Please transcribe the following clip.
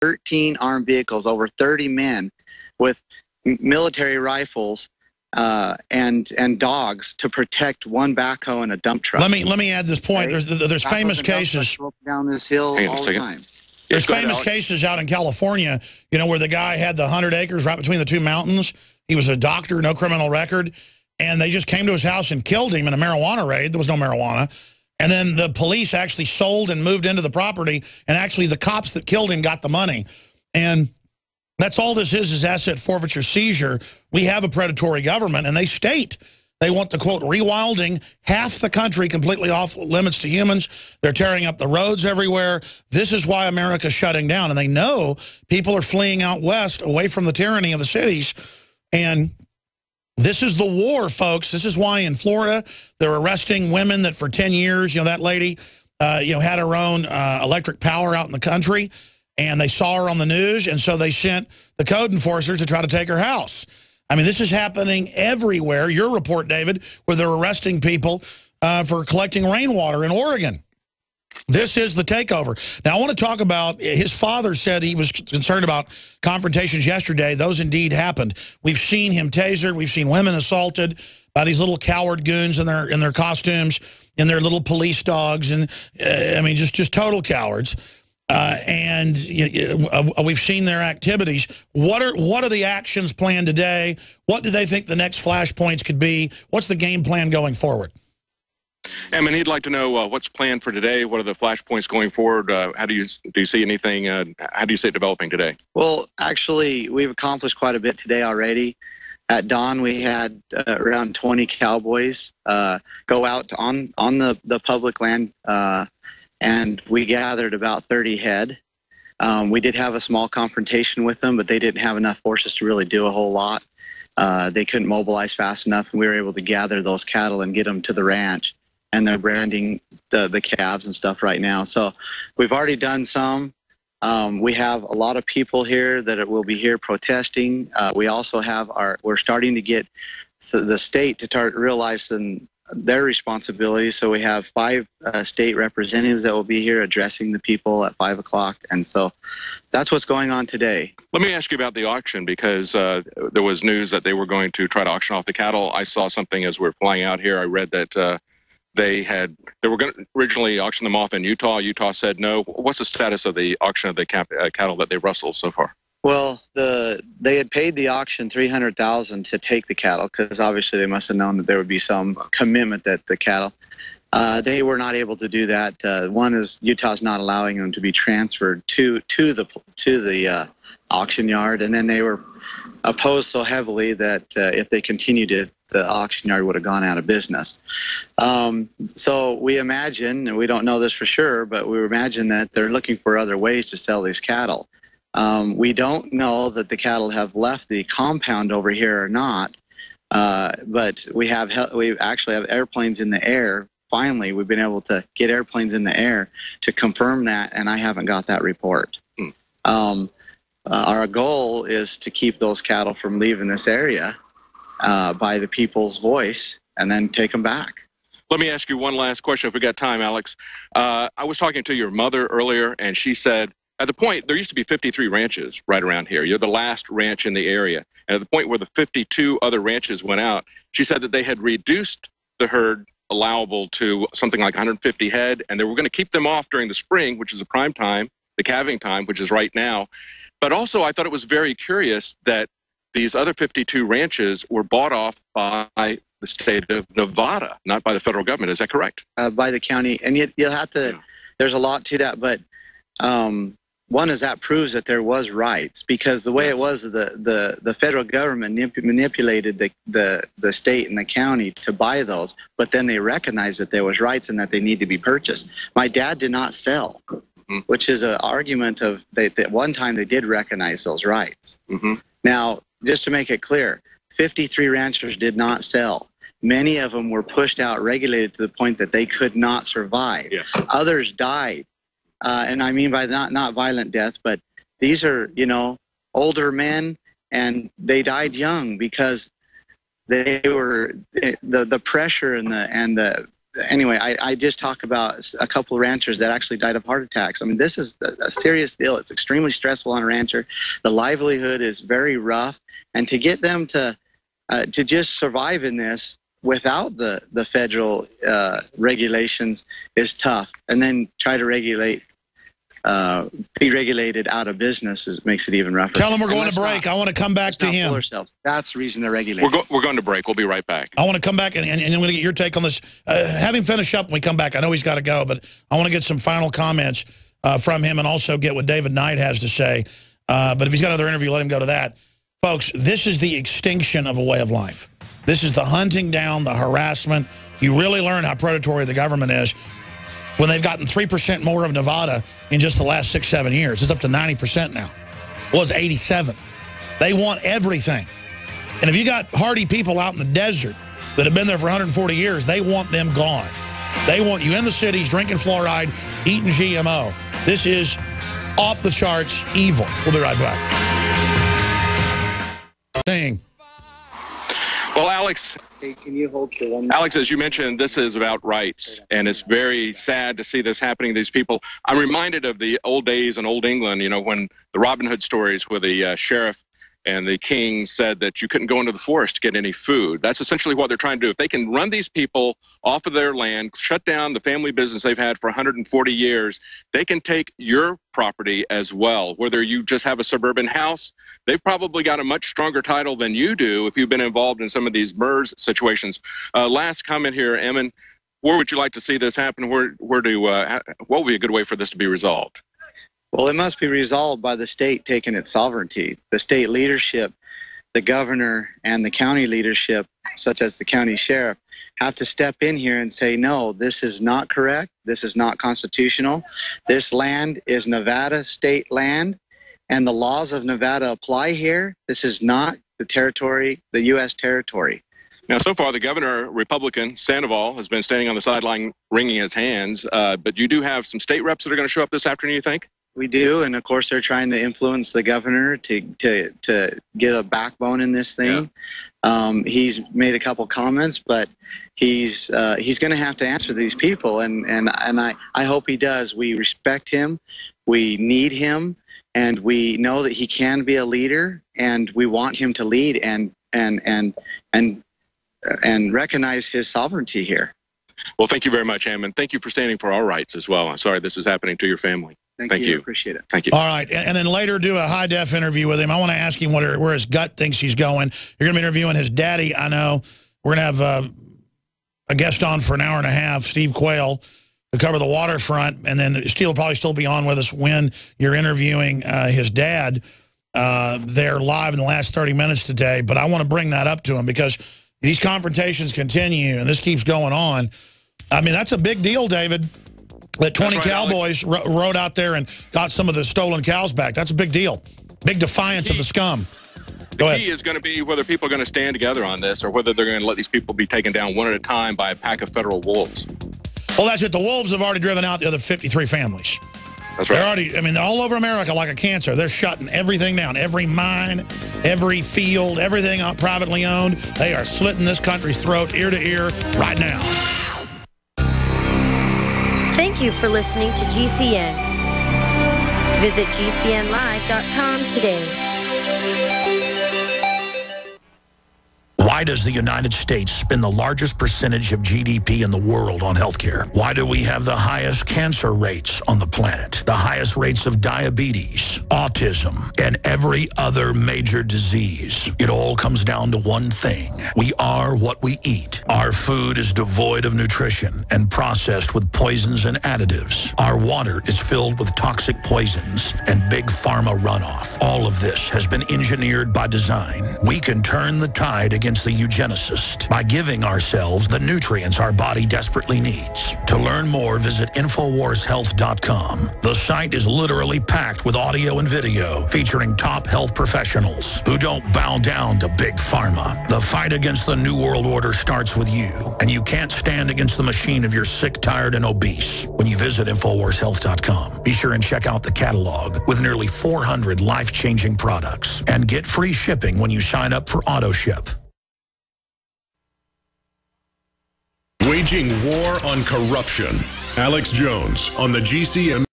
13 armed vehicles, over 30 men with military rifles uh, and and dogs to protect one backhoe and a dump truck. Let me let me add this point. There's there's Backhoes famous cases. trucks go up and down this hill Hang all the time. There's Yes, go ahead, famous cases out in California, you know, where the guy had the 100 acres right between the two mountains. He was a doctor, no criminal record, and they just came to his house and killed him in a marijuana raid. There was no marijuana. And then the police actually sold and moved into the property, and actually the cops that killed him got the money. And that's all this is, is asset forfeiture seizure. We have a predatory government, and they state they want to, quote, rewilding half the country completely off limits to humans. They're tearing up the roads everywhere. This is why America's shutting down. And they know people are fleeing out west away from the tyranny of the cities. And this is the war, folks. This is why in Florida they're arresting women that for 10 years, you know, that lady, uh, you know, had her own uh, electric power out in the country. And they saw her on the news, and so they sent the code enforcers to try to take her house. I mean, this is happening everywhere. Your report, David, where they're arresting people uh, for collecting rainwater in Oregon. This is the takeover. Now, I want to talk about his father said he was concerned about confrontations yesterday. Those indeed happened. We've seen him tasered. We've seen women assaulted by these little coward goons in their in their costumes, in their little police dogs, and uh, I mean, just just total cowards. Uh, and uh, we've seen their activities. What are what are the actions planned today? What do they think the next flashpoints could be? What's the game plan going forward? Em, and he'd like to know uh, what's planned for today. What are the flashpoints going forward? Uh, how do you do you see anything? Uh, how do you see it developing today? Well, actually, we've accomplished quite a bit today already. At dawn, we had uh, around 20 cowboys uh, go out on on the the public land, uh, and we gathered about 30 head. Um, we did have a small confrontation with them, but they didn't have enough forces to really do a whole lot. Uh, they couldn't mobilize fast enough, and we were able to gather those cattle and get them to the ranch. And they're branding the, the calves and stuff right now. So we've already done some. Um, we have a lot of people here that will be here protesting. Uh, we also have our, we're starting to get the state to start realizing their responsibility. So we have five uh, state representatives that will be here addressing the people at five o'clock. And so that's what's going on today. Let me ask you about the auction because uh, there was news that they were going to try to auction off the cattle. I saw something as we are flying out here. I read that uh, they had they were going to originally auction them off in Utah. Utah said no. What's the status of the auction of the cap, uh, cattle that they rustled so far? Well, the they had paid the auction three hundred thousand to take the cattle because obviously they must have known that there would be some commitment that the cattle. Uh, they were not able to do that. Uh, one is Utah's not allowing them to be transferred to to the to the uh, auction yard, and then they were opposed so heavily that uh, if they continued it, the auction yard would have gone out of business. Um, so we imagine, and we don't know this for sure, but we imagine that they're looking for other ways to sell these cattle. Um, we don't know that the cattle have left the compound over here or not, uh, but we have we actually have airplanes in the air. Finally, we've been able to get airplanes in the air to confirm that, and I haven't got that report. Hmm. Um, uh, our goal is to keep those cattle from leaving this area uh, by the people's voice, and then take them back. Let me ask you one last question if we got time, Alex. Uh, I was talking to your mother earlier, and she said at the point there used to be 53 ranches right around here. You're the last ranch in the area, and at the point where the 52 other ranches went out, she said that they had reduced the herd allowable to something like 150 head, and they were going to keep them off during the spring, which is the prime time, the calving time, which is right now. But also, I thought it was very curious that these other 52 ranches were bought off by the state of Nevada, not by the federal government. Is that correct? uh, by the county, and you, you'll have to. Yeah. There's a lot to that, but um, one is that proves that there was rights because the way it was, the the, the federal government manip- manipulated the, the the state and the county to buy those, but then they recognized that there was rights and that they need to be purchased. My dad did not sell, Mhm. which is an argument of that one time they did recognize those rights. Mm-hmm. Now, just to make it clear, 53 ranchers did not sell. Many of them were pushed out, regulated to the point that they could not survive. Yes. Others died, uh, and I mean by not not violent death, but these are you know older men, and they died young because they were the the pressure and the and the anyway, I, I just talk about a couple of ranchers that actually died of heart attacks. I mean, this is a, a serious deal. It's extremely stressful on a rancher. The livelihood is very rough, and to get them to uh, to just survive in this without the the federal uh, regulations is tough. And then try to regulate uh, be regulated out of business is, makes it even rougher. Tell them we're going to break. Not, I want to come back to him. Ourselves. That's the reason they're regulated. We're, go, we're going to break. We'll be right back. I want to come back and, and, and I'm going to get your take on this. Uh, have him finish up when we come back. I know he's got to go, but I want to get some final comments uh, from him and also get what David Knight has to say. Uh, but if he's got another interview, let him go to that. Folks, this is the extinction of a way of life. This is the hunting down, the harassment. You really learn how predatory the government is when they've gotten 3% more of Nevada in just the last six, seven years. It's up to 90% now. It was 87. They want everything. And if you got hardy people out in the desert that have been there for 140 years, they want them gone. They want you in the cities drinking fluoride, eating GMO. This is off the charts evil. We'll be right back. Thing. Well, Alex, Hey, can you hold for one? Alex, as you mentioned, this is about rights, and it's very sad to see this happening to these people. I'm reminded of the old days in old England, you know, when the Robin Hood stories where the uh, sheriff and the king said that you couldn't go into the forest to get any food. That's essentially what they're trying to do. If they can run these people off of their land, shut down the family business they've had for 140 years, they can take your property as well. Whether you just have a suburban house, they've probably got a much stronger title than you do if you've been involved in some of these MERS situations. Uh, last comment here, Ammon. Where would you like to see this happen? Where, where do, uh, what would be a good way for this to be resolved? Well, it must be resolved by the state taking its sovereignty. The state leadership, the governor, and the county leadership, such as the county sheriff, have to step in here and say, no, this is not correct. This is not constitutional. This land is Nevada state land, and the laws of Nevada apply here. This is not the territory, the U.S. territory. Now, so far, the governor, Republican, Sandoval, has been standing on the sideline wringing his hands. Uh, but you do have some state reps that are going to show up this afternoon, you think? We do, and of course they're trying to influence the governor to to to get a backbone in this thing. Yeah. Um, he's made a couple comments, but he's uh, he's going to have to answer these people, and and and I I hope he does. We respect him, we need him, and we know that he can be a leader, and we want him to lead and and and and and recognize his sovereignty here. Well, thank you very much, Ammon. Thank you for standing for our rights as well. I'm sorry this is happening to your family. Thank, Thank you. you. Appreciate it. Thank you. All right. And, and then later do a high def interview with him. I want to ask him what where his gut thinks he's going. You're going to be interviewing his daddy, I know. We're going to have uh, a guest on for an hour and a half, Steve Quayle, to cover the waterfront. And then Steve will probably still be on with us when you're interviewing uh, his dad. Uh, they're live in the last 30 minutes today. But I want to bring that up to him because these confrontations continue and this keeps going on. I mean, that's a big deal, David that 20 right, Cowboys rode out there and got some of the stolen cows back. That's a big deal. Big defiance of the scum. Go the ahead. key is going to be whether people are going to stand together on this or whether they're going to let these people be taken down one at a time by a pack of federal wolves. Well, that's it. The wolves have already driven out the other 53 families. That's right. They're already, I mean, they're all over America like a cancer. They're shutting everything down. Every mine, every field, everything privately owned. They are slitting this country's throat ear to ear right now. You for listening to GCN. Visit GCNlive.com today. Why does the United States spend the largest percentage of GDP in the world on healthcare? Why do we have the highest cancer rates on the planet, the highest rates of diabetes, autism, and every other major disease? It all comes down to one thing. We are what we eat. Our food is devoid of nutrition and processed with poisons and additives. Our water is filled with toxic poisons and big pharma runoff. All of this has been engineered by design. We can turn the tide against the eugenicist by giving ourselves the nutrients our body desperately needs. To learn more, visit InfoWarsHealth.com. The site is literally packed with audio and video featuring top health professionals who don't bow down to big pharma. The fight against the New World Order starts with you, and you can't stand against the machine if you're sick, tired, and obese when you visit InfoWarsHealth.com. Be sure and check out the catalog with nearly 400 life-changing products and get free shipping when you sign up for AutoShip. Waging war on corruption. Alex Jones on the GCN